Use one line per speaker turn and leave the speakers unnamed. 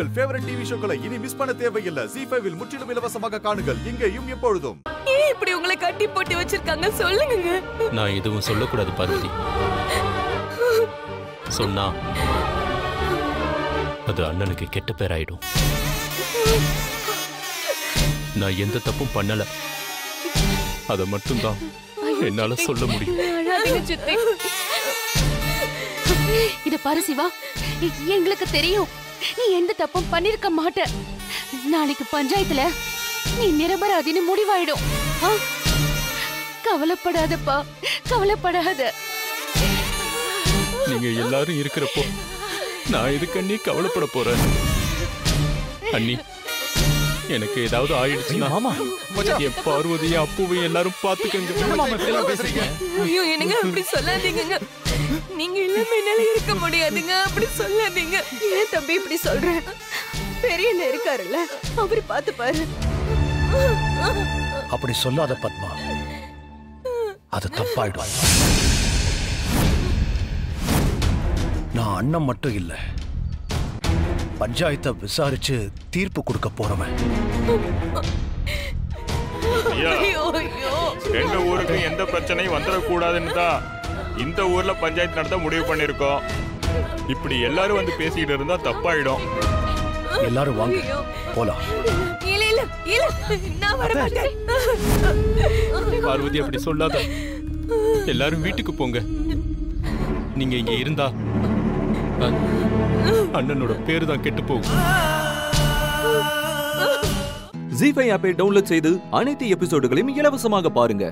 உங்கள் favourite TV ஷோக்களை இனி miss பண்ண தேவையில்லை. ஜி ஃபைவில் முற்றிலும் இலவசமாக காணுங்கள். இங்கேயும் எப்பொழுதும்.
ஏன் இப்படி உங்களை கட்டி போட்டு வச்சிருக்காங்க? சொல்லுங்க
நான் எதுவும் சொல்லக்கூடாது பார்வதி. சொன்னா அது அண்ணனுக்கு கெட்ட பேர் ஆயிடும் நான் எந்த தப்பும் பண்ணல. அதை மட்டும்தான் என்னால சொல்ல முடியும்.
இத பாரு சிவா. எங்களுக்கு தெரியும். நீ எந்த தப்பும் பண்ணிருக்க மாட்ட. நாளைக்கு பஞ்சாயத்துல நீ நிரபராதின்னு முடிவாயிடும். கவலைப்படாதப்பா. கவலைப்படாத.
நீங்க எல்லாரும் இருக்கிறப்போ நான் எதுக்கு அண்ணி கவலைப்பட போறேன்? அண்ணி எனக்கு ஏதாவது ஆயிடுச்சுன்னா
மாமா.
என் பார்வதியும் அப்புவையும் எல்லாரும் பாத்துக்கங்க
ஐயோ என்னங்க அப்படி சொல்லாதீங்கங்க. நீங்க இல்லாம என்னால இருக்க முடியாதுங்க. அப்படி சொல்லாதீங்க.
ஏன் தம்பி இப்படி சொல்ற? பெரியண்ண இருக்காருல்ல. அவரு பார்த்து பாரு.
அப்படி சொல்லாத பத்மா. அது தப்பாயிடும். நான் அண்ணன் மட்டும் இல்ல. பஞ்சாயத்தை விசாரிச்சு தீர்ப்பு கொடுக்க போறவன்.
ரெண்டு ஊருக்கும் எந்த பிரச்சனையும் வந்துடக்கூடாதுன்னு தான் இந்த ஊர்ல பஞ்சாயத்து நடத்த முடிவு பண்ணிருக்கோம் இப்படி எல்லாரும் வந்து பேசிக்கிட்டு இருந்தா தப்பாயிடும்.
எல்லாரும் வாங்க. போலாம்.
பார்வதி அப்படி சொல்லாத. எல்லாரும் வீட்டுக்கு போங்க. நீங்க இங்க இருந்தா. அண்ணனோட பேரு தான் கெட்டு போகும்.
ஜி ஃபைவ் ஆப்பை டவுன்லோட் செய்து அனைத்து எபிசோடுகளையும் இலவசமாக பாருங்க.